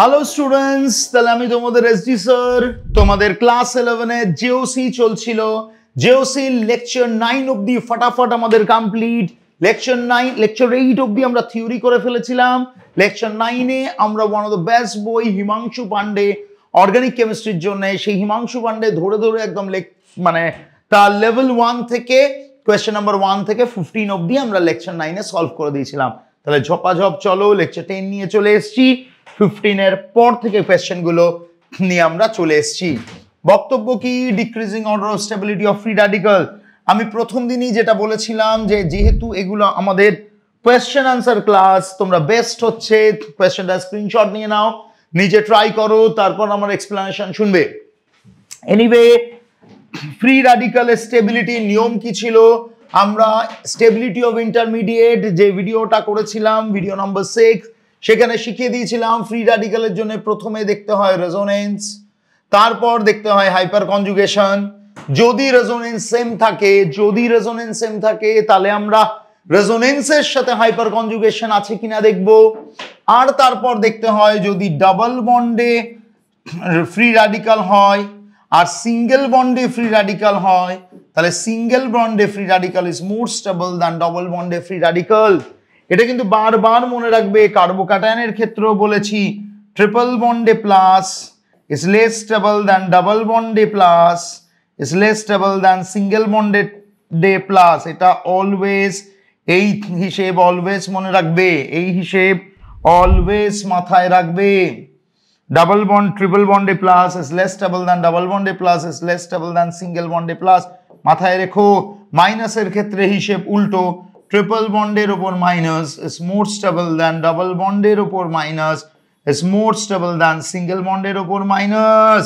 Hello students তাহলে আমি তোমাদের এসডি স্যার তোমাদের ক্লাস ইলেভেনে জিওসি চলছিল। জিওসি লেকচার নাইন অব্দি ফটাফট আমাদের complete lecture nine lecture eight অব্দি আমরা থিওরি করে ফেলেছিলাম। লেকচার নাইনে আমরা ওয়ান অফ দ্য বেস্ট বই হিমাংশু পান্ডে অর্গানিক কেমিস্ট্রির জন্য, সেই হিমাংশু পান্ডে ধরে ধরে একদম মানে তার লেভেল ওয়ান থেকে কোয়েশ্চেন নাম্বার ওয়ান থেকে ফিফটিন অব্দি আমরা লেকচার নাইনে সলভ করে দিয়েছিলাম। তাহলে ঝপাঝপ চলো লেকচার টেন নিয়ে চলে এসেছি। ফিফটিনের পর থেকে কোয়েশ্চেনগুলো নিয়ে আমরা চলে এসেছি। বক্তব্য কি? Decreasing order of stability of free radical আমি প্রথম দিনই যেটা বলেছিলাম যে যেহেতু এগুলো আমাদের কোয়েশ্চেন আনসার ক্লাস তোমরা বেস্ট হচ্ছে কোয়েশ্চেনটা স্ক্রিনশট নিয়ে নাও, নিজে ট্রাই করো, তারপর আমার এক্সপ্লেনেশন শুনবে। এনিওয়ে ফ্রি রাডিকালের স্টেবিলিটি নিয়ম কি ছিল? আমরা স্টেবিলিটি অফ ইন্টারমিডিয়েট যে ভিডিওটা করেছিলাম ভিডিও নাম্বার সিক্স সেখানে শিখিয়ে দিয়েছিলাম ফ্রি রাডিকালের জন্য প্রথমে দেখতে হয় রেজোনেন্স তারপর দেখতে হয় হাইপার কনজুগেশন যদি রেজোনেন্স সেম থাকে, যদি রেজোনেন্স সেম থাকে, তাহলে আমরা রেজোনেন্সের সাথে হাইপার কনজুগেশন আছে কিনা দেখব। আর তারপর দেখতে হয় যদি ডাবল বন্ডে ফ্রি রাডিকাল হয়, আর সিঙ্গেল বন্ডে ফ্রি রাডিকাল হয়, তাহলে সিঙ্গেল বন্ডে free radical is more stable than double বন্ডে ফ্রি রাডিকাল এটা কিন্তু বারবার মনে রাখবে কার্বোকাটায়নের ক্ষেত্রেও বলেছি। ট্রিপল বন্ডে plus is less stable than double bonded plus, is less stable than single bonded day plus. এটা অলওয়েজ এই হিসেব অলওয়েজ মনে রাখবে, এই হিসেব অলওয়েজ মাথায় রাখবে। ডাবল বন্ড ট্রিপল বন্ডে plus is less stable than double বন্ডে plus is less stable than single বন্ডে প্লাস মাথায় রেখো মাইনাসের ক্ষেত্রে হিসেব উল্টো। ট্রিপল বন্ডের ওপর minus is more stable than double বন্ডের ওপর minus is more stable than single বন্ডের ওপর মাইনাস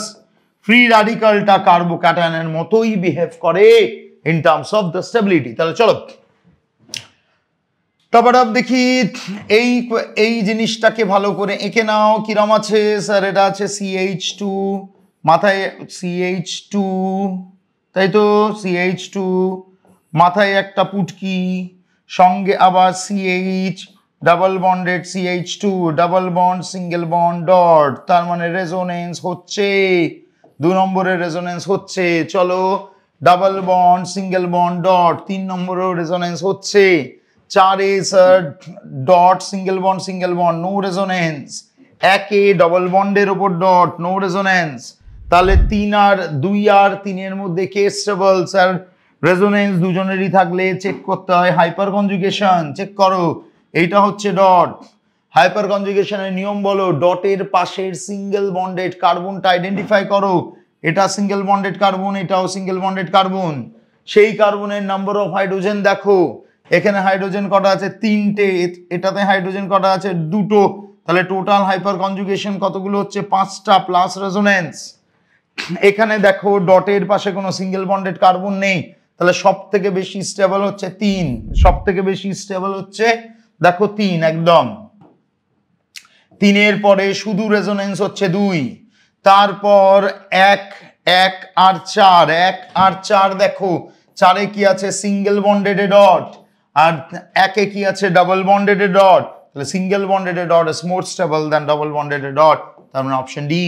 ফ্রি রাডিকালটা কার্বোক্যাটায়নের মতোই বিহেভ করে in terms of the stability তাহলে চলো, তারপর দেখি, এই এই জিনিসটাকে ভালো করে এঁকে নাও, কিরম আছে? স্যার, এটা আছে সিএইচ টু মাথায় সিএইচ টু তাই তো? সিএইচ টু মাথায় একটা পুটকি সঙ্গে আবার CH double bonded CH two double bond single bond dot তার মানে রেজোনেন্স হচ্ছে। দু নম্বরের রেজোনেন্স হচ্ছে, চলো double bond single bond dot তিন নম্বরেও রেজোনেন্স হচ্ছে। চারে sir dot single bond single bond no resonance একে ডবল বন্ডের ওপর ডট নো রেজোনেন্স তাহলে তিন আর, দুই আর, তিনের মধ্যে কে স্টেবল স্যার রেজোনেন্স দুজনেরই থাকলে চেক করতে হয় হাইপার কনজুগেশন চেক করো। এইটা হচ্ছে ডট হাইপার কনজুগেশনের নিয়ম বলো ডটের পাশের সিঙ্গেল বন্ডেড কার্বনটা আইডেন্টিফাই করো। এটা সিঙ্গেল বন্ডেড কার্বন এটাও সিঙ্গেল বন্ডেড কার্বন সেই কার্বনের নাম্বার অফ হাইড্রোজেন দেখো। এখানে হাইড্রোজেন কটা আছে? তিনটে। এটাতে হাইড্রোজেন কটা আছে? দুটো। তাহলে টোটাল হাইপার কনজুগেশন কতগুলো হচ্ছে? পাঁচটা প্লাস রেজোনেন্স এখানে দেখো ডটের পাশে কোনো সিঙ্গেল বন্ডেড কার্বন নেই। তাহলে সব থেকে বেশি স্টেবল হচ্ছে তিন। সব থেকে বেশি স্টেবল হচ্ছে, দেখো তিন, একদম। তিনের পরে শুধু রেজোনেন্স হচ্ছে দুই। তারপর এক এক আর চার, এক আর চার দেখো, চারে কি আছে? সিঙ্গেল বন্ডেড ডট আর একে কি আছে? ডাবল বন্ডেড ডট তাহলে single bonded dot is more stable than double bonded dot তার মানে option D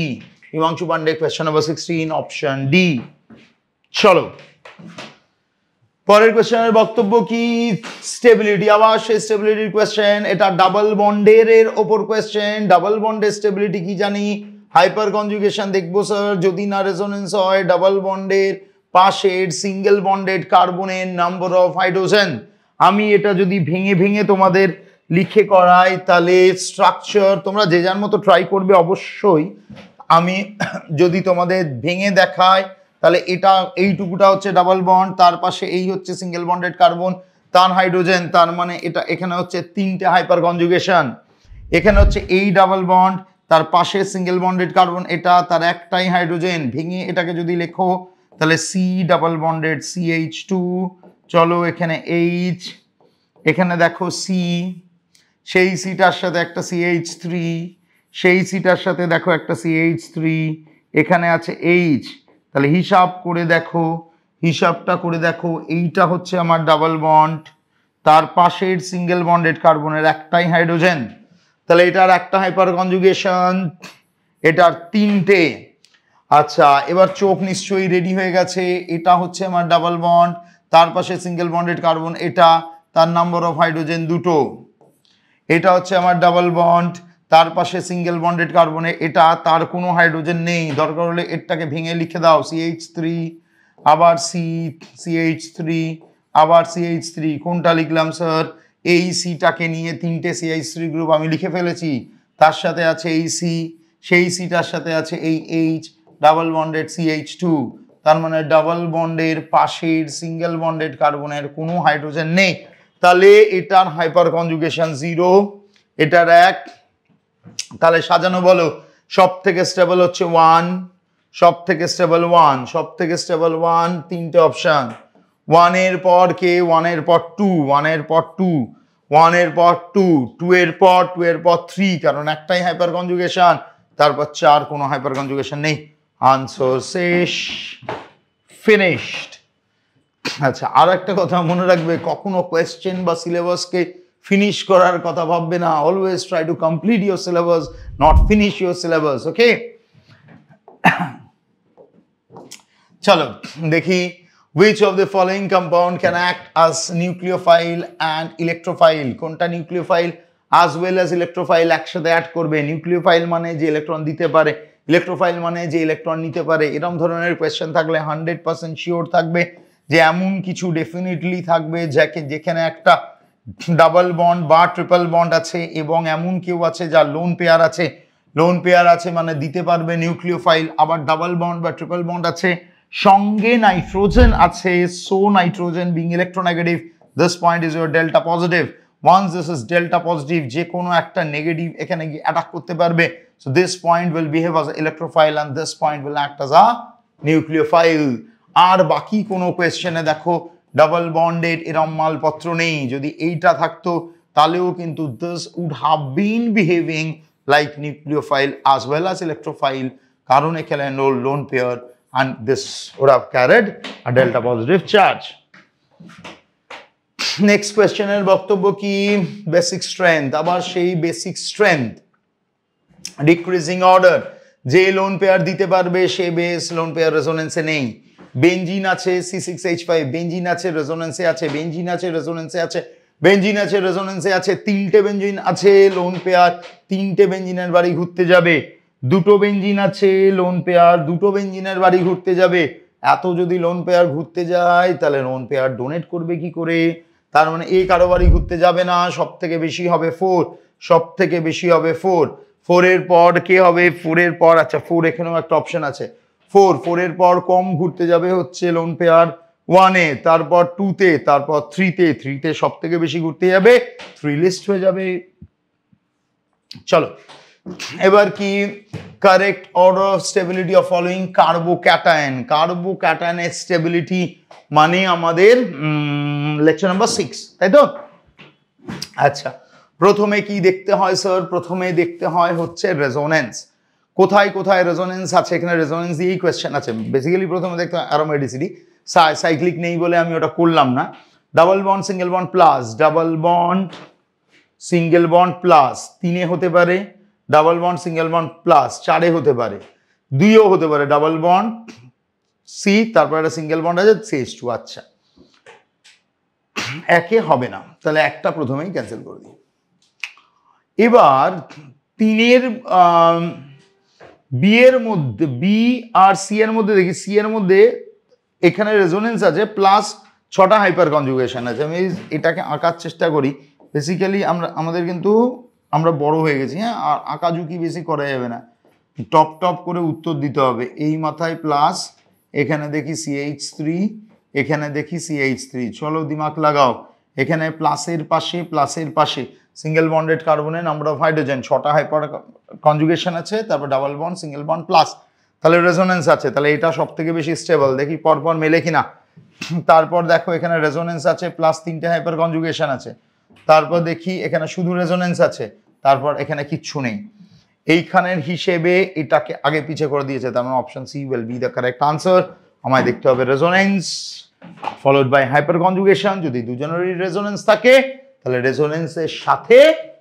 Himanshu Pandey question number sixteen option D চলো। পরের কোয়েশ্চেনের বক্তব্য কি? স্টেবিলিটি আবার সেই স্টেবিলিটির কোয়েশ্চেন এটা ডাবল বন্ডের এর ওপর কোয়েশ্চেন ডাবল বন্ডের স্টেবিলিটি কি জানি? হাইপার কনজুগেশন দেখব স্যার যদি না রেজোনেন্স হয় ডাবল বন্ডের পাশের সিঙ্গেল বন্ডেড কার্বনের নাম্বার অফ হাইড্রোজেন আমি এটা যদি ভেঙে ভেঙে তোমাদের লিখে করাই, তাহলে স্ট্রাকচার তোমরা যে যার মতো ট্রাই করবে অবশ্যই, আমি যদি তোমাদের ভেঙে দেখায় তাহলে এটা, এইটুকুটা হচ্ছে ডাবল বন্ড তার পাশে এই হচ্ছে সিঙ্গেল বন্ডেড কার্বন তার হাইড্রোজেন তার মানে এটা, এখানে হচ্ছে তিনটে হাইপার কনজুগেশন এখানে হচ্ছে এই ডাবল বন্ড তার পাশে সিঙ্গেল বন্ডেড কার্বন এটা, তার একটাই হাইড্রোজেন ভেঙে এটাকে যদি লেখো, তাহলে C double bonded C H two চলো এখানে এইচ এখানে দেখো সি সেই সিটার সাথে একটা সিএইচ থ্রি সেই সিটার সাথে দেখো একটা সিএইচ থ্রি এখানে আছে এইচ তাহলে হিসাব করে দেখো, হিসাবটা করে দেখো, এইটা হচ্ছে আমার ডাবল বন্ড তার পাশের সিঙ্গেল বন্ডেড কার্বনের একটাই হাইড্রোজেন তাহলে এটার একটা হাইপার কনজুগেশন এটার তিনটে। আচ্ছা এবার চোখ নিশ্চয়ই রেডি হয়ে গেছে, এটা হচ্ছে আমার ডাবল বন্ড তার পাশে সিঙ্গেল বন্ডেড কার্বন এটা, তার নাম্বার অফ হাইড্রোজেন দুটো। এটা হচ্ছে আমার ডাবল বন্ড তার পাশে সিঙ্গেল বন্ডেড কার্বনে এটা তার কোনো হাইড্রোজেন নেই। দরকার হলে এরটাকে ভেঙে লিখে দাও। সিএইচ থ্রি আবার সি সিএইচ থ্রি আবার সিএইচ থ্রি কোনটা লিখলাম স্যার এই সিটাকে নিয়ে তিনটে সিএইচ থ্রি গ্রুপ আমি লিখে ফেলেছি। তার সাথে আছে এই সি সেই সিটার সাথে আছে এই H double bonded CH two তার মানে ডাবল বন্ডের পাশের সিঙ্গেল বন্ডেড কার্বনের কোনো হাইড্রোজেন নেই। তাহলে এটার হাইপার কনজুগেশন জিরো এটার এক তাহলে সাজানো বলো সব থেকে স্টেবল হচ্ছে ওয়ান সব থেকে স্টেবল ওয়ান সব থেকে স্টেবল ওয়ান তিনটে অপশন ওয়ানের পর কে? ওয়ানের পর টু ওয়ানের পর টু ওয়ানের পর টু টু এর পর টু এর পর থ্রি কারণ একটাই হাইপার কনজুগেশন তারপর চার, কোনো হাইপার কনজুগেশন নেই। আনসার শেষ ফিনিশড আচ্ছা আর একটা কথা মনে রাখবে, কখনো কোয়েশ্চেন বা সিলেবাসকে ফিনিশ করার কথা ভাববে না always try to complete your syllabus not finish your syllabus okay চলো, দেখি which of the following compound can act as nucleophile and electrophile? কোনটা nucleophile as well as electrophile একসাথে অ্যাড করবে? নিউক্লিওফাইল মানে যে ইলেকট্রন দিতে পারে ইলেকট্রোফাইল মানে যে ইলেকট্রন নিতে পারে এরকম ধরনের কোয়েশ্চেন থাকলে হান্ড্রেড পার্সেন্ট শিওর থাকবে যে এমন কিছু ডেফিনেটলি থাকবে যাকে যেখানে একটা ডাবল বন্ড বা ট্রিপল বন্ড আছে এবং এমন কেউ আছে যার লোন পেয়ার আছে। লোন পেয়ার আছে মানে দিতে পারবে নিউক্লিও ফাইল আবার ডাবল বন্ড বা ট্রিপল বন্ড আছে। সঙ্গে নাইট্রোজেন আছে so nitrogen being electronegative this point is your delta positive once this is delta positive যে কোনো একটা নেগেটিভ এখানে গিয়ে অ্যাটাক করতে পারবে। So this point will behave as electrophile and this point will act as a nucleophile আর বাকি কোনো কোয়েশ্চেনে দেখো ডাবল বন্ডেড এরম মালপত্র নেই। যদি এইটা থাকতো, তাহলেও কিন্তু this would have been behaving like nucleophile as well as electrophile, কারণ এখানে no lone pair and this would have carried a delta positive charge. Next কোয়েশ্চেনের বক্তব্য কি? বেসিক স্ট্রেংথ আবার সেই বেসিক স্ট্রেংথ ডিক্রিজিং অর্ডার যে লোন পেয়ার দিতে পারবে, সে বেস লোন পেয়ার রেজোনেন্সে নেই। বেঞ্জিন আছে C six H five benzene আছে রেজোনেন্সে আছে বেঞ্জিন আছে রেজোনেন্সে আছে বেঞ্জিন আছে রেজোনেন্সে আছে, তিনটে বেঞ্জিন আছে, লোন পেয়ার, তিনটে বেঞ্জিনের বাড়ি ঘুরতে যাবে। দুটো বেঞ্জিন আছে, লোন পেয়ার, দুটো বেঞ্জিনের বাড়ি ঘুরতে যাবে। এত যদি লোন পেয়ার ঘুরতে যায়, তাহলে লোন পেয়ার ডোনেট করবে কি করে? তার মানে এ কারও বাড়ি ঘুরতে যাবে না সব থেকে বেশি হবে ফোর সব থেকে বেশি হবে ফোর ফোরের পর কে হবে? ফোরের পর আচ্ছা ফোর এখানেও একটা অপশন আছে। ফোর, ফোরের পর কম ঘুরতে যাবে হচ্ছে লোন পেয়ার ওয়ানে তারপর টুতে তারপর থ্রিতে থ্রিতে সব থেকে বেশি ঘুরতে যাবে থ্রি লিস্ট হয়ে যাবে। চলো, এবার কি? Correct order of stability of following carbocation কার্বোক্যাটায়নের stability মানে আমাদের লেকচার নাম্বার সিক্স তাই তো? আচ্ছা প্রথমে কি দেখতে হয় স্যার প্রথমে দেখতে হয় হচ্ছে রেজোনেন্স কোথায় কোথায় রেজোনেন্স আছে, এখানে রেজোনেন্স দিয়েই কোয়েশ্চেন আছে। বেসিক্যালি প্রথমে দেখতে অ্যারোমেডিসিটি সাইক্লিক নেই বলে আমি ওটা করলাম না। Double bond single bond plus double bond single bond plus তিনে হতে পারে। Double bond single bond plus চারে হতে পারে। দুইও হতে পারে। ডাবল বন্ড সি তারপর একটা সিঙ্গেল বন্ড আছে সিএস টু আচ্ছা। একে হবে না। তাহলে একটা প্রথমেই ক্যান্সেল করে দিই। এবার তিনের বি এর মধ্যে বি আর সি এর মধ্যে, দেখি সি এর মধ্যে এখানে রেজোনেন্স আছে প্লাস ছটা হাইপার কনজুগেশন আছে। আমি এটাকে আঁকার চেষ্টা করি। বেসিক্যালি আমরা, আমাদের কিন্তু, আমরা বড় হয়ে গেছি হ্যাঁ? আর আঁকাঝুঁকি বেশি করা যাবে না। টপ টপ করে উত্তর দিতে হবে। এই মাথায় প্লাস এখানে দেখি সিএইচ থ্রি এখানে দেখি সিএইচ থ্রি চলো দিমাগ লাগাও। এখানে প্লাসের পাশে প্লাসের পাশে। সিঙ্গেল বন্ডেড কার্বনের নাম্বার অফ হাইড্রোজেন ছটা হাইপার কনজুগেশন আছে, তারপর double bond single bond plus তাহলে রেজোনেন্স আছে, তাহলে এটা সব থেকে বেশি স্টেবল দেখি পরপর মেলে কিনা। তারপর দেখো এখানে রেজোনেন্স আছে প্লাস তিনটে হাইপার কনজুগেশন আছে। তারপর দেখি এখানে শুধু রেজোনেন্স আছে, তারপর এখানে কিচ্ছু নেই। এইখানের হিসেবে এটাকে আগে পিছে করে দিয়েছে, তার মানে option C will be the correct answer আমায় দেখতে হবে resonance followed by hyper conjugation যদি দুজনেরই রেজোনেন্স থাকে তাহলে রেজোনেন্সের সাথে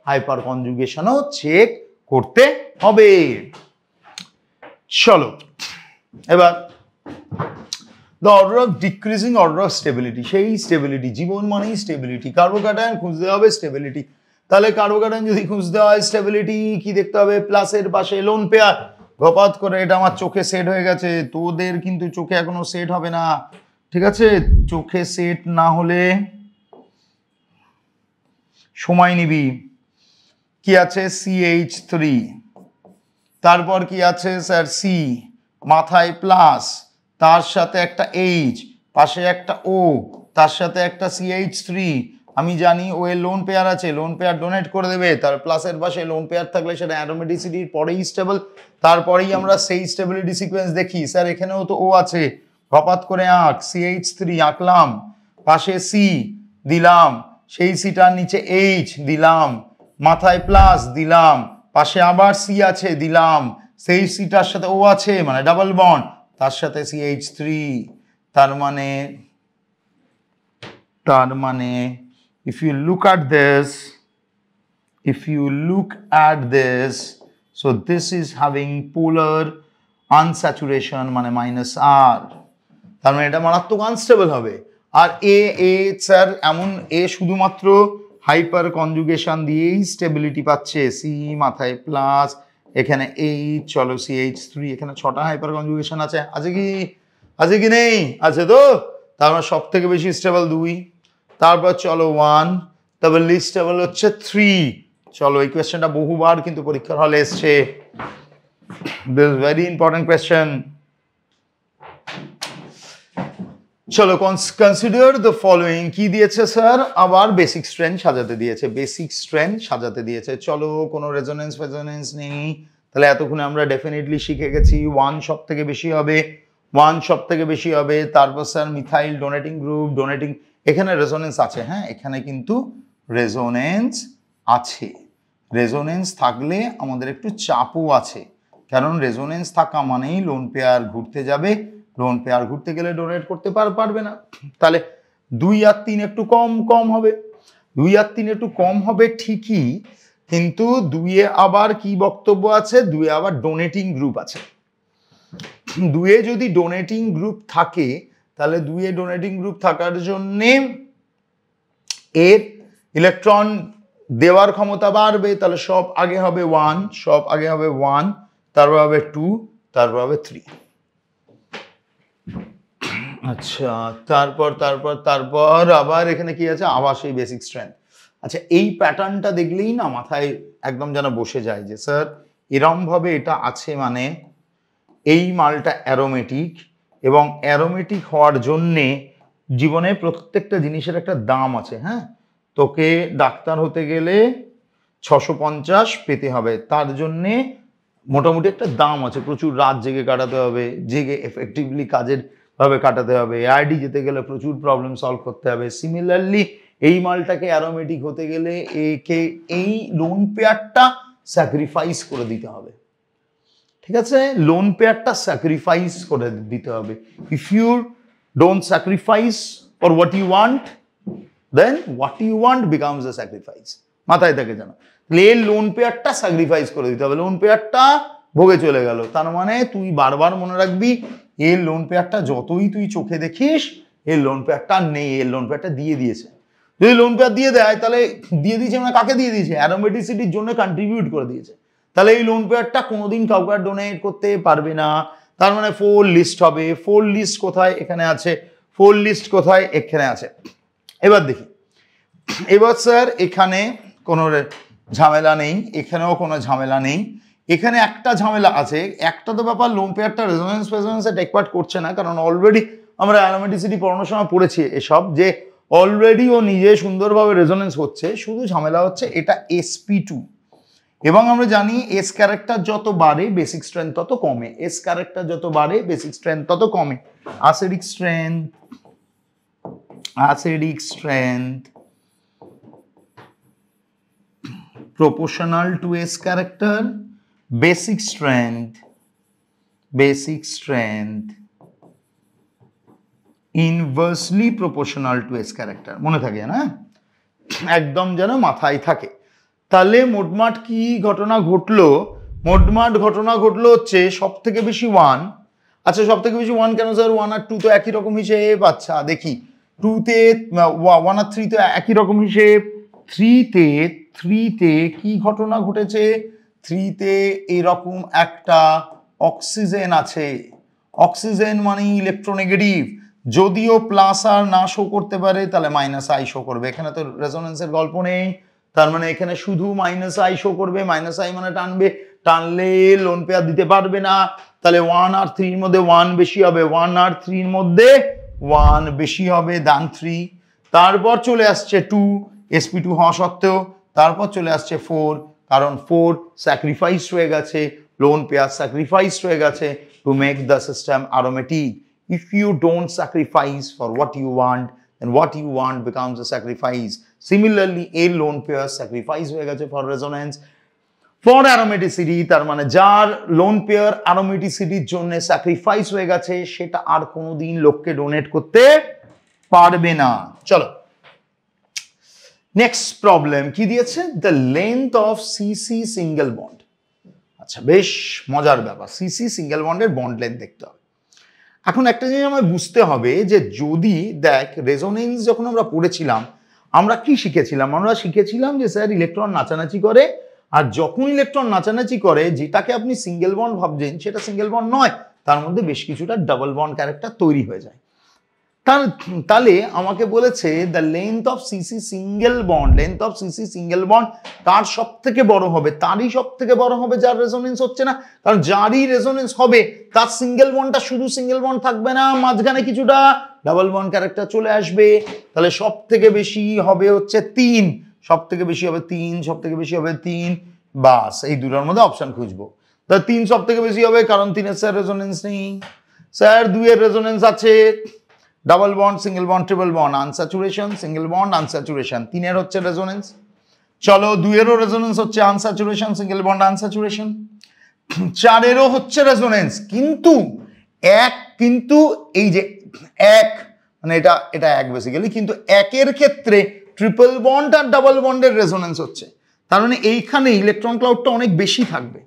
হাইপার কনজুগেশনও চেক করতে হবে। চলো, এবার the order of decreasing order of stability সেই স্টেবিলিটি জীবন মানেই স্টেবিলিটি কার্বোকাটায়ন খুঁজতে হবে স্টেবিলিটি তাহলে কার্বোকাটায়ন যদি খুঁজতে হয় স্টেবিলিটি কি দেখতে হবে? প্লাসের পাশে লোন পেয়ার গপাত করে এটা আমার চোখে সেট হয়ে গেছে, তোদের কিন্তু চোখে এখনও সেট হবে না। ঠিক আছে? চোখে সেট না হলে সময় নিবি। কি আছে? সিএইচ থ্রি তারপর কি আছে স্যার? সি মাথায় প্লাস তার সাথে একটা এইচ পাশে একটা ও তার সাথে একটা সিএইচ থ্রি আমি জানি ও এর লোন পেয়ার আছে লোন পেয়ার ডোনেট করে দেবে, তার প্লাসের পাশে লোন পেয়ার থাকলে সেটা অ্যারোমেটিসিটির পরেই স্টেবল তারপরেই আমরা সেই স্টেবিলিটি সিকোয়েন্স দেখি। স্যার, এখানেও তো ও আছে। হপাত করে আঁক সিএইচ থ্রি আঁকলাম। পাশে সি দিলাম। সেই সিটার নিচে এইচ দিলাম, মাথায় প্লাস দিলাম, পাশে আবার সি আছে দিলাম, সেই সিটার সাথে ও আছে মানে ডাবল বন্ড তার সাথে সি এইচ থ্রি তার মানে তার মানে if you look at this, if you look at this, so this is having polar unsaturation মানে মাইনাস আর তার মানে এটা মারাত্মক আনস্টেবল হবে। আর এ এ স্যার, এমন এ শুধুমাত্র হাইপার কনজুগেশন দিয়েই স্টেবিলিটি পাচ্ছে। সি মাথায় প্লাস এখানে এইচ চলো সি এইচ থ্রি এখানে ছটা হাইপার কনজুগেশন আছে। আছে কি? আছে কি নেই? আছে তো? তার মানে সব থেকে বেশি স্টেবল দুই। তারপর চলো ওয়ান তারপর লিস্ট স্টেবল হচ্ছে থ্রি চলো, এই কোয়েশ্চেনটা বহুবার কিন্তু পরীক্ষার হলে এসছে। দিস ভেরি ইম্পর্টেন্ট কোয়েশ্চেন চলো কনসিডার দ্য ফলোয়িং কি দিয়েছে, স্যার? আবার বেসিক স্ট্রেন সাজাতে দিয়েছে বেসিক স্ট্রেন সাজাতে দিয়েছে। চলো, কোনো রেজোনেন্স ফেজোনেন্স নেই। তাহলে এতক্ষণে আমরা ডেফিনেটলি শিখে গেছি ওয়ান সব থেকে বেশি হবে ওয়ান সব থেকে বেশি হবে। তারপর sir methyl donating group donating এখানে রেজোনেন্স আছে হ্যাঁ? এখানে কিন্তু রেজোনেন্স আছে। রেজোনেন্স থাকলে আমাদের একটু চাপও আছে। কারণ রেজোনেন্স থাকা মানেই লোন পেয়ার ঘুরতে যাবে। লোন পেয়ার ঘুরতে গেলে ডোনেট করতে পার পারবে না। তাহলে দুই আর তিন একটু কম কম হবে। দুই আর তিন একটু কম হবে ঠিকই, কিন্তু দুইয়ে আবার কি বক্তব্য আছে? দুয়ে আবার ডোনেটিং গ্রুপ আছে। দুয়ে যদি ডোনেটিং গ্রুপ থাকে, তাহলে দুয়ে ডোনেটিং গ্রুপ থাকার জন্যে এর ইলেকট্রন দেওয়ার ক্ষমতা বাড়বে। তাহলে সব আগে হবে ওয়ান সব আগে হবে ওয়ান তারপর হবে টু তারপর হবে থ্রি আচ্ছা তারপর তারপর তারপর আবার এখানে কি আছে? আবার সেই বেসিক স্ট্রেংথ আচ্ছা এই প্যাটার্নটা দেখলেই না মাথায় একদম যেন বসে যায় যে, স্যার, এরমভাবে এটা আছে মানে এই মালটা অ্যারোমেটিক এবং অ্যারোমেটিক হওয়ার জন্যে জীবনে প্রত্যেকটা জিনিসের একটা দাম আছে হ্যাঁ? তোকে ডাক্তার হতে গেলে ছশো পঞ্চাশ পেতে হবে। তার জন্যে মোটামুটি একটা দাম আছে। প্রচুর রাত জেগে কাটাতে হবে, জেগে এফেক্টিভলি কাজের ভাবে কাটাতে হবে আইডি যেতে গেলে প্রচুর প্রবলেম সলভ করতে হবে। সিমিলারলি এই মালটাকে অ্যারোমেটিক হতে গেলে একে এই লোন পেয়ারটা স্যাক্রিফাইস করে দিতে হবে। ঠিক আছে? লোন পেয়ারটা স্যাক্রিফাইস করে দিতে হবে। If you don't sacrifice for what you want then what you want becomes a sacrifice মাথায় থাকে যেন। লোন পেয়ারটা স্যাক্রিফাইস করে দিতে হবে। লোন পেয়ারটা ভোগে চলে গেল। তার মানে তুই বারবার মনে রাখবি এর লোন পেয়ারটা যতই তুই চোখে দেখিস এর লোন পেয়ারটা নেই এর লোন পেয়ারটা দিয়ে দিয়েছে। যদি লোন পেয়ার দিয়ে দেয়, তাহলে দিয়ে দিয়েছে মানে কাকে দিয়ে দিয়েছে? অ্যারোমেটিসিটির জন্য কন্ট্রিবিউট করে দিয়েছে। তাহলে এই লোন পেয়ারটা কোনোদিন কাউকে আর ডোনেট করতে পারবে না। তার মানে ফোর লিস্ট হবে। ফোর লিস্ট কোথায়? এখানে আছে। ফোর লিস্ট কোথায়? এখানে আছে। এবার দেখি। এবার স্যার এখানে কোনো ঝামেলা নেই। এখানেও কোনো ঝামেলা নেই। এখানে একটা ঝামেলা আছে একটা তো ব্যাপার লোন পেয়ারটা রেজোনেন্স ফেজোনেন্সে টেক পার্ট করছে না কারণ অলরেডি আমরা অ্যালোমেটিসিটি পড়ানোর সময় পড়েছি এসব যে অলরেডি ও নিজে সুন্দরভাবে রেজোনেন্স হচ্ছে শুধু ঝামেলা হচ্ছে এটা এসপি টু এবং আমরা জানি এস ক্যারেক্টার যত বাড়ে বেসিক স্ট্রেংথ তত কমে এস ক্যারেক্টার যত বাড়ে বেসিক স্ট্রেংথ তত কমে। Acidic strength acidic strength proportional to S character, basic strength, basic strength, inversely proportional to S character. মনে থাকে না? একদম যেন মাথায় থাকে। তাহলে মোটমাট কি ঘটনা ঘটলো? মোটমাট ঘটনা ঘটলো হচ্ছে সব থেকে বেশি ওয়ান আচ্ছা সব থেকে বেশি ওয়ান কেন স্যার ওয়ান আর টু তো একই রকম হিসেব। আচ্ছা দেখি। টুতে ওয়ান আর থ্রি তো একই রকম হিসেব। থ্রিতে থ্রিতে কি ঘটনা ঘটেছে? থ্রিতে এরকম একটা অক্সিজেন আছে। অক্সিজেন মানে ইলেকট্রোনেগেটিভ যদিও প্লাস আর না শো করতে পারে, তাহলে মাইনাস আই শো করবে। এখানে তো রেজোনেন্সের গল্প নেই। তার মানে এখানে শুধু মাইনাস আই শো করবে। মাইনাস আই মানে টানবে। টানলে লোন পেয়ার দিতে পারবে না। তাহলে ওয়ান আর থ্রির মধ্যে ওয়ান বেশি হবে। ওয়ান আর থ্রির মধ্যে ওয়ান বেশি হবে দান থ্রি তারপর চলে আসছে টু এসপি টু হওয়া সত্ত্বেও। তারপর চলে আসছে ফোর কারণ ফোর স্যাক্রিফাইস হয়ে গেছে লোন পেয়ার স্যাক্রিফাইস হয়ে গেছে to make the system aromatic if you don't sacrifice for what you want then what you want becomes a sacrifice. Similarly, a lone pair sacrifice হয়ে গেছে for resonance. For aromaticity তার মানে যার lone pair অ্যারোমেটিসিটির জন্য sacrifice হয়ে গেছে, সেটা আর কোনোদিন লোককে ডোনেট করতে পারবে না। চলো নেক্সট প্রবলেম কি দিয়েছে? The length of CC single bond আচ্ছা বেশ মজার ব্যাপার। সিসি সিঙ্গেল বন্ডের বন্ড লেন্থ দেখতে হবে। এখন একটা জিনিস আমায় বুঝতে হবে যে যদি দেখ রেজোনেন্স যখন আমরা পড়েছিলাম, আমরা কি শিখেছিলাম? আমরা শিখেছিলাম যে স্যার ইলেকট্রন নাচানাচি করে, আর যখন ইলেকট্রন নাচানাচি করে, যেটাকে আপনি সিঙ্গেল বন্ড ভাবছেন, সেটা সিঙ্গেল বন্ড নয়। তার মধ্যে বেশ কিছুটা ডাবল বন্ড ক্যারেক্টার তৈরি হয়ে যায়। তাহলে আমাকে বলেছে the length of CC single bond length of CC single bond তার সব থেকে বড় হবে? তারই সব থেকে বড় হবে যার রেজোনেন্স হচ্ছে না? কারণ যারই রেজোনেন্স হবে, তার সিঙ্গেল বন্ডটা শুধু সিঙ্গেল বন্ড থাকবে না, মাঝখানে কিছুটা ডাবল বন্ড ক্যারেক্টার চলে আসবে। তাহলে সব থেকে বেশি হবে হচ্ছে তিন। সব থেকে বেশি হবে তিন সব থেকে বেশি হবে তিন। বাস, এই দুটোর মধ্যে অপশন খুঁজবো। তা তিন সব থেকে বেশি হবে কারণ তিনের স্যার রেজোনেন্স নেই। স্যার, দুইয়ের রেজোনেন্স আছে। Double bond single bond triple bond unsaturation single bond unsaturation তিনের হচ্ছে রেজোনেন্স চলো দুইয়েরও রেজোনেন্স হচ্ছে আনস্যাচুরেশন সিঙ্গেল বন্ড আনস্যাচুরেশন চারেরও হচ্ছে রেজোনেন্স কিন্তু এক, কিন্তু এই যে এক মানে এটা এটা এক বেসিক্যালি কিন্তু একের ক্ষেত্রে ট্রিপল বন্ড আর ডাবল বন্ডের রেজোনেন্স হচ্ছে। তার মানে এইখানে ইলেকট্রন ক্লাউডটা অনেক বেশি থাকবে।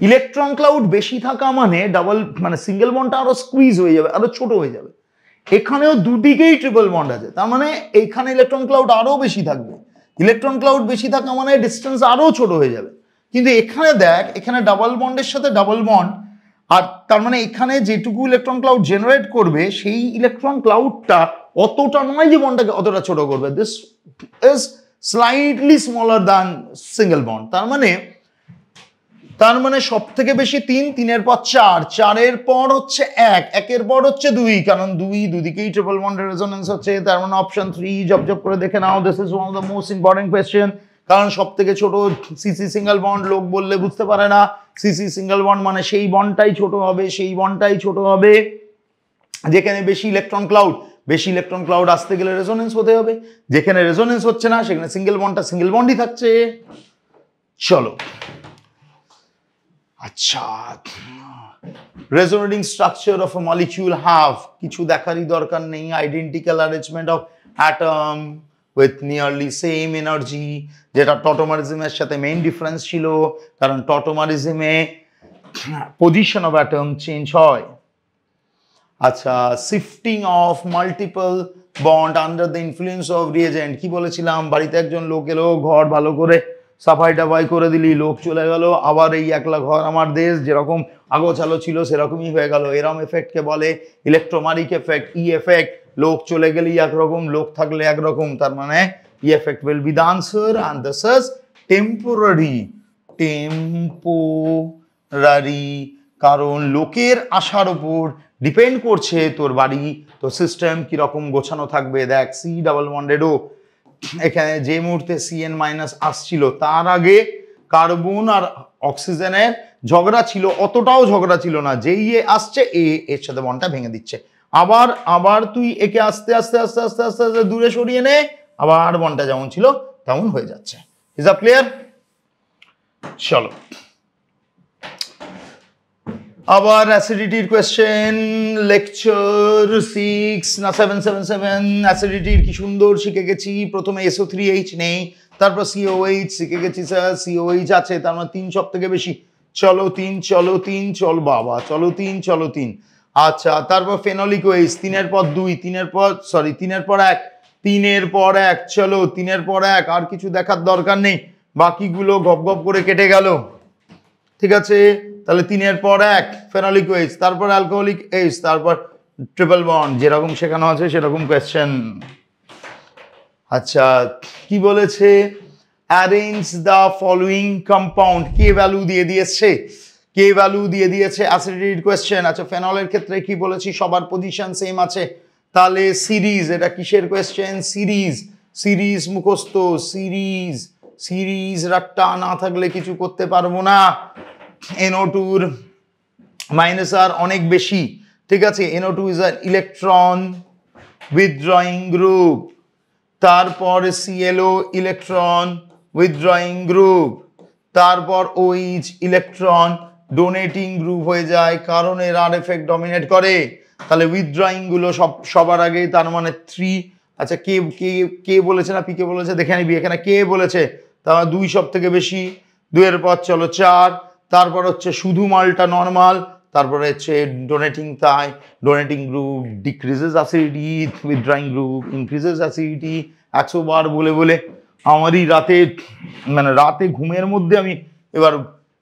ইলেকট্রন ক্লাউড বেশি থাকা মানে ডাবল মানে সিঙ্গেল বন্ডটা আরও স্কুইজ হয়ে যাবে, আরও ছোট হয়ে যাবে। এখানেও দুদিকেই ট্রিপল বন্ড আছে। তার মানে এইখানে ইলেকট্রন ক্লাউড আরও বেশি থাকবে। ইলেকট্রন ক্লাউড বেশি থাকা মানে ডিস্টেন্স আরও ছোট হয়ে যাবে। কিন্তু এখানে দেখ, এখানে ডাবল বন্ডের সাথে ডাবল বন্ড আর তার মানে এখানে যেটুকু ইলেকট্রন ক্লাউড জেনারেট করবে, সেই ইলেকট্রন ক্লাউডটা অতটা নয় যে বন্ডটাকে অতটা ছোট করবে। This is slightly smaller than single bond তার মানে তার মানে সব থেকে বেশি তিন, তিনের পর চার। চারের পর হচ্ছে এক, একের পর হচ্ছে দুই, কারণ দুই দুদিকেই ট্রিপল বন্ডের রেজোনেন্স হচ্ছে, তার মানে অপশন থ্রি জব জব করে দেখে নাও this is one of the most important question কারণ সব থেকে ছোট সিসি সিঙ্গেল বন্ড লোক বললে বুঝতে পারে না। সিসি সিঙ্গেল বন্ড মানে সেই বন্ডটাই ছোট হবে, সেই বন্ডটাই ছোট হবে, যেখানে বেশি ইলেকট্রন ক্লাউড বেশি ইলেকট্রন ক্লাউড আসতে গেলে রেজোনেন্স হতে হবে। যেখানে রেজোনেন্স হচ্ছে না, সেখানে সিঙ্গেল বন্ডটা সিঙ্গেল বন্ডই থাকছে। চলো। আচ্ছা resonating structure of a molecule half কিছু দেখারই দরকার নেই identical arrangement of atom with nearly same energy যেটা টটোমারিজমের সাথে মেইন ডিফারেন্স ছিল, কারণ টটোমারিজমে পজিশন অফ অ্যাটম চেঞ্জ হয়। আচ্ছা shifting of multiple bond under the influence of reagent কি বলেছিলাম? বাড়িতে একজন লোক এলো, ঘর ভালো করে সাফাই টাফাই করে দিলি, লোক চলে গেল, আবার এই একলা ঘর আমার দেশ, যেরকম আগোছালো ছিল সেরকমই হয়ে গেল। এরম এফেক্টকে বলে ইলেকট্রোমারিক এফেক্ট ই এফেক্ট লোক চলে গেলেই একরকম, লোক থাকলে একরকম, তার মানে E effect will be the answer and this is temporary temporary কারণ লোকের আশার উপর ডিপেন্ড করছে তোর বাড়ি, তোর সিস্টেম কীরকম গোছানো থাকবে। দেখ সি ডাবল ওয়ান্ডেডও এখানে যে মুহূর্তে সিএন মাইনাস আসছিল, তার আগে কার্বন আর অক্সিজেনের ঝগড়া ছিল, অতটাও ঝগড়া ছিল না। যেই এ আসছে, এ এর সাথে বনটা ভেঙে দিচ্ছে। আবার আবার তুই একে আস্তে আস্তে আস্তে আস্তে আস্তে আস্তে দূরে সরিয়ে নে, আবার বনটা যেমন ছিল, তেমন হয়ে যাচ্ছে। ইজ আ ক্লিয়ার চলো। আবার অ্যাসিডিটির কোয়েশ্চেন লেকচার সিক্স না সেভেন সেভেন সেভেন অ্যাসিডিটির কি সুন্দর শিখে গেছি। প্রথমে এসও থ্রি এইচ নেই, তারপর সিওএইচ শিখে গেছি স্যার সিওএইচ আছে, তার মানে তিন সব থেকে বেশি। চলো তিন চলো তিন, চল বাবা, চলো তিন চলো তিন। আচ্ছা তারপর ফেনলিক ওয়েস তিনের পর দুই, তিনের পর সরি তিনের পর এক, তিনের পর এক, চলো, তিনের পর এক, আর কিছু দেখার দরকার নেই। বাকিগুলো গপ গপ করে কেটে গেল। ঠিক আছে? তাহলে তিনের পর এক ফেনলিক ওয়েস তারপর অ্যালকোহলিক এইস তারপর ট্রিপল বন্ড যেরকম শেখানো আছে সেরকম কোয়েশ্চেন আচ্ছা কি বলেছে? Arrange the following compound K value দিয়ে দিয়েছে? কে ভ্যালু দিয়ে দিয়েছে? অ্যাসিডিটির কোয়েশ্চেন আচ্ছা ফেনলের ক্ষেত্রে কি বলেছি? সবার পজিশন সেম আছে। তাহলে সিরিজ এটা কিসের কোয়েশ্চেন সিরিজ সিরিজ মুখস্থ সিরিজ সিরিজ রাট্টা না থাকলে কিছু করতে পারব না। এনও টুর মাইনাস আর অনেক বেশি, ঠিক আছে? এনও টু ইজ আর ইলেকট্রন উইথড্রয়িং গ্রুপ তারপর সিএলও ইলেকট্রন উইথড্রয়িং গ্রুপ তারপর ওইচ ইলেকট্রন ডোনেটিং গ্রুপ হয়ে যায়, কারণ এর আর এফেক্ট ডমিনেট করে। তাহলে উইথড্রয়িংগুলো সব, সবার আগে তার মানে থ্রি আচ্ছা কে কে কে বলেছে না? পি কে বলেছে? দেখে নিবি এখানে কে বলেছে? তার দুই সব থেকে বেশি। দুইয়ের পর চলো চার। তারপর হচ্ছে শুধু মালটা নর্মাল তারপরে হচ্ছে ডোনেটিং তাই donating group decreases acidity withdrawing group increases acidity একশো বার বলে বলে আমারই রাতে মানে রাতে ঘুমের মধ্যে আমি এবার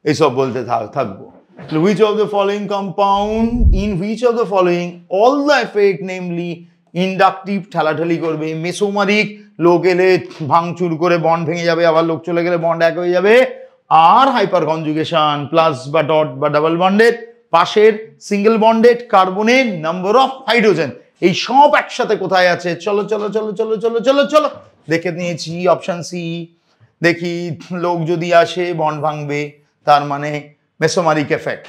এইসব বলতে থাক- থাকব। which of the following compound, in which of the following all the effect, namely inductive ঠেলাঠেলি করবে মেসোমারিক লোক এলে ভাঙচুর করে বন্ড ভেঙে যাবে, আবার লোক চলে গেলে বন্ড এক হয়ে যাবে আর হাইপার কনজুগেশন প্লাস বা ডট বা ডাবল বন্ডেড পাশের সিঙ্গেল বন্ডেড কার্বনের নাম্বার অফ হাইড্রোজেন এই সব একসাথে কোথায় আছে? চলো চলো চলো চলো চলো চলো চলো। দেখে নিয়েছি অপশন সি দেখি লোক যদি আসে বন্ড ভাঙবে, তার মানে মেসোমারিক এফেক্ট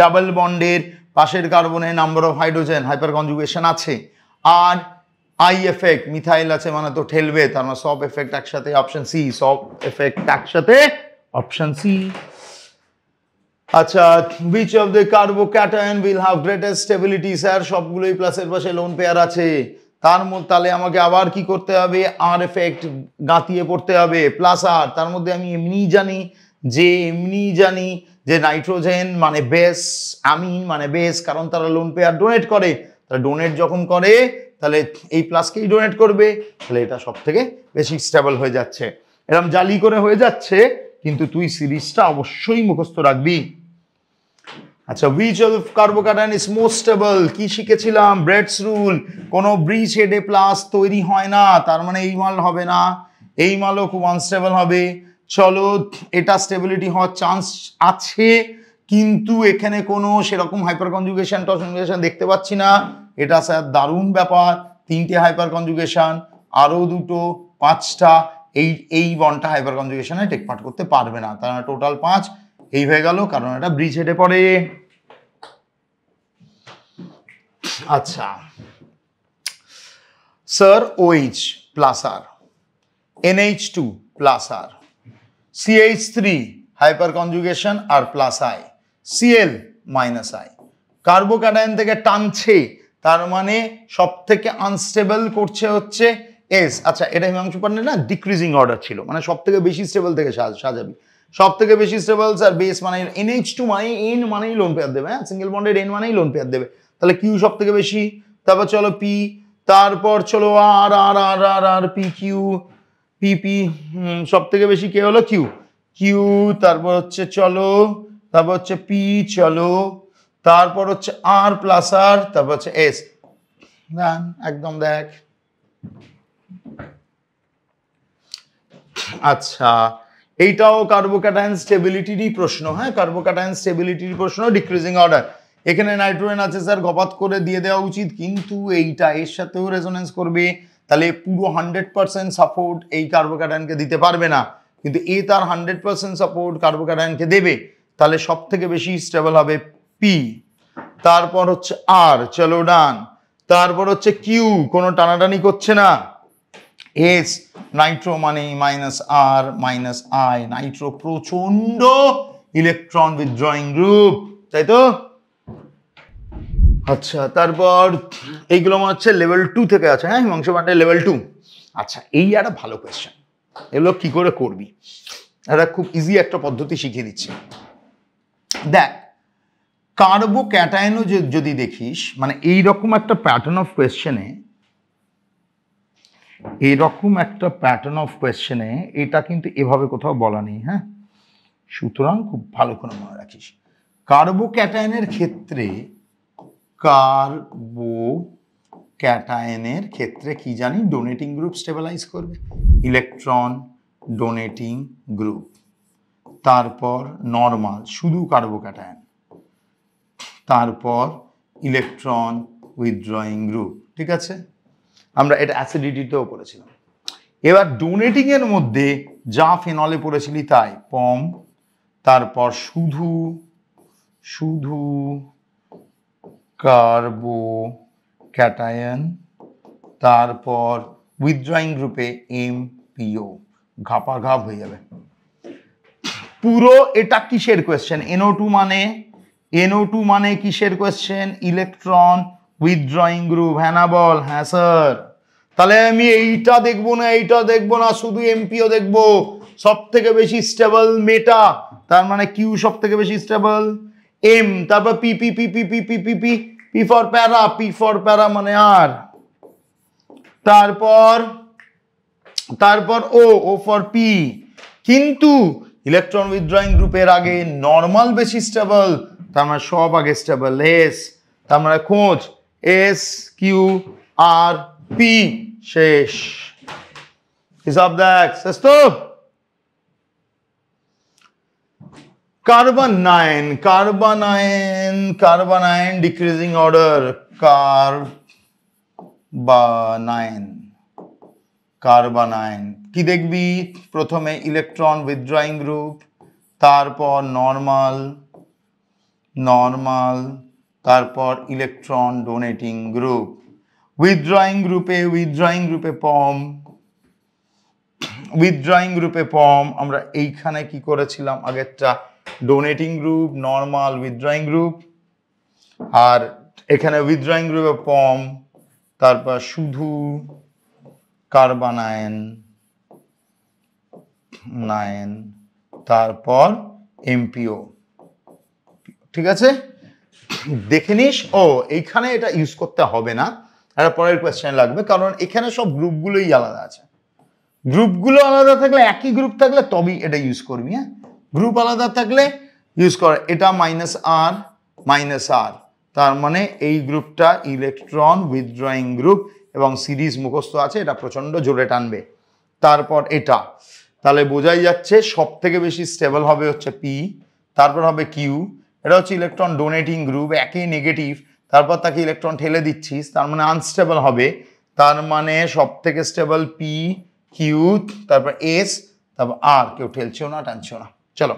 ডাবল বন্ডের পাশের কার্বনে number of hydrogen hyper conjugation আছে। আর আই এফেক্ট মিথাইল আছে মানে তো ঠেলবে, তার মানে সব এফেক্ট একসাথে অপশন সি সব এফেক্ট একসাথে অপশন সি আচ্ছা which of the carbocation will have greatest stability sir সবগুলোই প্লাসের পাশে লোন পেয়ার আছে। তার মধ্যে তাহলে আমাকে আবার কি করতে হবে? আর এফেক্ট গাঁতিয়ে পড়তে হবে প্লাস আর তার মধ্যে আমি এমনি জানি, যে এমনি জানি যে নাইট্রোজেন মানে বেস আমিন মানে বেস কারণ তারা লোন পেয়ার ডোনেট করে। তাহলে ডোনেট যখন করে তাহলে এই প্লাসকেই ডোনেট করবে? তাহলে এটা সব থেকে বেশি স্টেবল হয়ে যাচ্ছে। এরকম জালি করে হয়ে যাচ্ছে, কিন্তু তুই সিরিজটা অবশ্যই মুখস্থ রাখবি। আচ্ছা which of carbocation is most stable কি শিখেছিলাম? ব্রেডস রুল কোনো ব্রিজ হেডে প্লাস তৈরি হয় না, তার মানে এই মাল হবে না। এই মালও খুব আনস্টেবল হবে। চলো, এটা স্টেবিলিটি হওয়ার চান্স আছে। কিন্তু এখানে কোনো সেরকম হাইপার কনজুগেশন টনজুগেশন দেখতে পাচ্ছি না। এটা স্যার দারুণ ব্যাপার। তিনটে হাইপার কনজুগেশন আরও দুটো, পাঁচটা। এই এই বনটা হাইপার কনজুগেশনে টেক পার্ট করতে পারবে না। তার টোটাল পাঁচ। এই হয়ে গেল, কারণ এটা ব্রিজ হেডে পড়ে। আচ্ছা। Sir OH plus R NH two plus R CH three hyperconjugation R plus I CL minus I carbocation থেকে টানছে, তার মানে সব থেকে আনস্টেবল করছে হচ্ছে এস আচ্ছা এটা হিমাংশু পান্ডে না ডিক্রিজিং অর্ডার ছিল মানে সব থেকে বেশি স্টেবল থেকে সাজ- সাজাবি। সব থেকে বেশি স্টেবল আর বেস মানে এন এইচ টু মানে এন মানেই লোন পেয়ার দেবে হ্যাঁ? সিঙ্গেল বন্ডেড এন মানেই লোন পেয়ার দেবে। তাহলে কিউ সব থেকে বেশি, তারপর চলো পি তারপর চলো R R R R R P Q P P সব থেকে বেশি কে হলো? কিউ কিউ তারপর হচ্ছে চলো তারপর হচ্ছে পি চলো। তারপর হচ্ছে আর প্লাস আর তারপর হচ্ছে এস একদম দেখ। আচ্ছা এইটাও কার্বোক্যাটায়ন স্টেবিলিটিরই প্রশ্ন হ্যাঁ? কার্বোক্যাটায়ন স্টেবিলিটির প্রশ্ন ডিক্রিজিং অর্ডার এখানে নাইট্রোজেন আছে স্যার গপাত করে দিয়ে দেওয়া উচিত, কিন্তু এইটা এর সাথেও রেজোনেন্স করবে। তাহলে পুরো হান্ড্রেড পার্সেন্ট সাপোর্ট এই কার্বোক্যাটায়নকে দিতে পারবে না। কিন্তু এ তার হান্ড্রেড পার্সেন্ট সাপোর্ট কার্বোক্যাটায়নকে দেবে। তাহলে সব থেকে বেশি স্টেবল হবে পি তারপর হচ্ছে আর চলো ডান। তারপর হচ্ছে কিউ কোনো টানাটানি করছে না। এস নাইট্রো মানে minus R minus I nitro প্রচণ্ড ইলেকট্রন উইথড্রয়িং গ্রুপ তাই তো? আচ্ছা তারপর এইগুলো মনে হচ্ছে লেভেল টু থেকে আছে হ্যাঁ হিমাংশু পান্ডে লেভেল টু আচ্ছা এই একটা ভালো কোয়েশ্চেন এগুলো কি করে করবি? এটা খুব ইজি একটা পদ্ধতি শিখিয়ে দিচ্ছি। দেখ, কার্বো ক্যাটায়নও যদি দেখিস মানে এই রকম একটা প্যাটার্ন অফ কোয়েশ্চেনে এরকম একটা প্যাটার্ন অফ কোয়েশ্চেনে এটা কিন্তু এভাবে কোথাও বলা নেই হ্যাঁ? সুতরাং খুব ভালো করে মনে রাখিস। কার্বো ক্যাটায়নের ক্ষেত্রে, কার্বো ক্যাটায়নের ক্ষেত্রে কি জানি ডোনেটিং গ্রুপ স্টেবিলাইজ করবে। ইলেকট্রন ডোনেটিং গ্রুপ তারপর নর্মাল শুধু কার্বো ক্যাটায়ন তারপর ইলেকট্রন উইথড্রয়িং গ্রুপ ঠিক আছে? আমরা এটা অ্যাসিডিটিতেও করেছিলাম এবার ডোনেটিং এর মধ্যে যা ফেনলে পড়েছিলি তাই, পম, তারপর শুধু শুধু কার্বো ক্যাটায়ন তারপর উইথড্রয়িং গ্রুপে এম পিও ঘাপা ঘাপ হয়ে যাবে। পুরো এটা কিসের কোয়েশ্চেন এনও টু মানে? এনও টু মানে কিসের কোয়েশ্চেন ইলেকট্রন উইথড্রয়িং গ্রুপ হ্যাঁ না বল? হ্যাঁ স্যার তাহলে আমি এইটা দেখব না, এইটা দেখব না, শুধু এমপিও দেখব। সব থেকে বেশি স্টেবল মেটা তার মানে কিউ সব থেকে বেশি স্টেবল এম তারপর P P P P P P P P P for para P for para মানে আর। তারপর তারপর ও ও ফর পি কিন্তু ইলেকট্রন উইথড্রয়িং গ্রুপের আগে নর্মাল বেশি স্টেবল তার মানে সব আগে স্টেবল এস তার মানে খোঁজ এস কিউ আর পি শেষ। হিসাব দেখ শেষ তো? Carbanion carbanion carbanion decreasing order carbanion carbanion কি দেখবি? প্রথমে ইলেকট্রন উইথড্রয়িং গ্রুপ তারপর নর্মাল নর্মাল তারপর ইলেকট্রন ডোনেটিং গ্রুপ উইথড্রয়িং গ্রুপে উইথড্রয়িং গ্রুপে পম উইথড্রয়িং গ্রুপে পম আমরা এইখানে কি করেছিলাম? আগেরটা donating group normal withdrawing group আর এখানে উইথড্রয়িং গ্রুপে পম তারপর শুধু কার্বানায়ন নাইন তারপর এমপিও ঠিক আছে? দেখে নিস। ও, এইখানে এটা ইউজ করতে হবে না। একটা পরের কোয়েশ্চেন লাগবে। কারণ এখানে সব গ্রুপগুলোই আলাদা আছে। গ্রুপগুলো আলাদা থাকলে, একই গ্রুপ থাকলে তবেই এটা ইউজ করবি হ্যাঁ? গ্রুপ আলাদা থাকলে ইউজ কর। এটা মাইনাস আর মাইনাস আর তার মানে এই গ্রুপটা ইলেকট্রন উইথড্রয়িং গ্রুপ এবং সিরিজ মুখস্থ আছে, এটা প্রচণ্ড জোরে টানবে। তারপর এটা। তাহলে বোঝাই যাচ্ছে সব থেকে বেশি স্টেবল হবে হচ্ছে পি তারপর হবে কিউ এটা হচ্ছে ইলেকট্রন ডোনেটিং গ্রুপ একই নেগেটিভ তারপর তাকে ইলেকট্রন ঠেলে দিচ্ছিস, তার মানে আনস্টেবল হবে, তার মানে সব থেকে স্টেবল পি কিউ তারপর এস তারপর আর কেউ ঠেলছেও না, টানছেও না। চলো,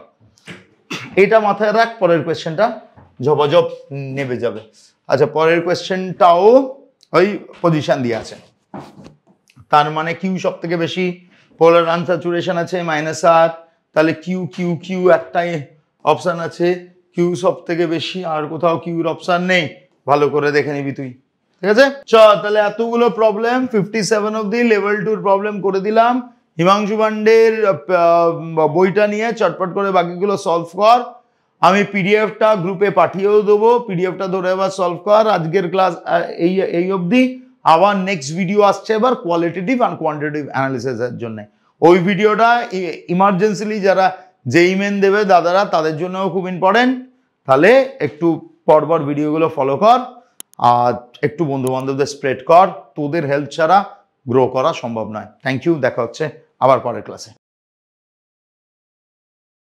এটা মাথায় রাখ, পরের কোয়েশ্চেনটা ঝপঝপ নেবে যাবে। আচ্ছা পরের কোয়েশ্চেনটাও ওই পজিশন দিয়ে আছে। তার মানে কিউ সব থেকে বেশি পোলার আনস্যাচুরেশন আছে মাইনাস আর তাহলে কিউ কিউ কিউ একটাই অপশান আছে। কিউ সব থেকে বেশি, আর কোথাও কিউর অপশান নেই। ভালো করে দেখে নিবি তুই। ঠিক আছে? চ, তাহলে এতগুলো প্রবলেম ফিফটি সেভেন অব্দি লেভেল টুর প্রবলেম করে দিলাম। হিমাংশু পান্ডের বইটা নিয়ে চটপট করে বাকিগুলো সলভ কর। আমি পিডিএফটা গ্রুপে পাঠিয়েও দেবো। পিডিএফটা ধরে আবার সলভ কর। আজকের ক্লাস এই এই অবধি। আবার নেক্সট ভিডিও আসছে এবার কোয়ালিটেটিভ অ্যান্ড কোয়ান্টিটিভ অ্যানালিসিসের জন্য। ওই ভিডিওটা ইমার্জেন্সিলি যারা যেই মেন দেবে দাদারা, তাদের জন্যও খুব ইম্পর্টেন্ট তাহলে একটু পরপর ভিডিওগুলো ফলো কর, আর একটু বন্ধুবান্ধবদের স্প্রেড কর। তোদের হেল্প ছাড়া গ্রো করা সম্ভব নয়। থ্যাংক ইউ দেখা হচ্ছে আবার পরের ক্লাসে